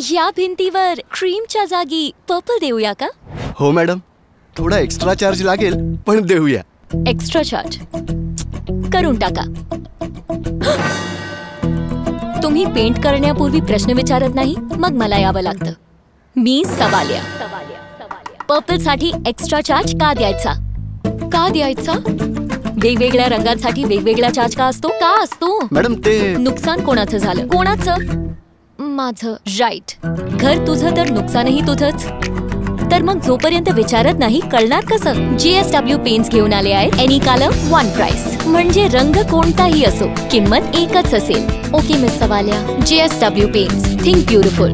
या भिंतीवर क्रीमच्या जागी पर्पल देऊया का? हो मॅडम थोडा एक्स्ट्रा चार्ज लागेल पण देऊया. एक्स्ट्रा चार्ज करून टाका. तुम्ही पेंट करण्यापूर्वी प्रश्न विचारत नाही मग मला यावं लागतं. मी सवाल्या. पर्पल साठी एक्स्ट्रा चार्ज का द्यायचा? का द्यायचा? वेगवेगळ्या रंगांसाठी वेगवेगळा चार्ज का असतो? का असतो? मॅडम ते नुकसान कोणाचं झालं? कोणाचं? माझं. राईट घर तुझं तर नुकसानही तुझंच. तर मग जोपर्यंत विचारत नाही, कळणार कसं? जीएसडब्ल्यू पेन्स घेऊन आले आहेत. एनी कालम वन प्राइस म्हणजे रंग कोणताही असो, किंमत एकच असेल. Okay miss सवाल्या. GSW pens think beautiful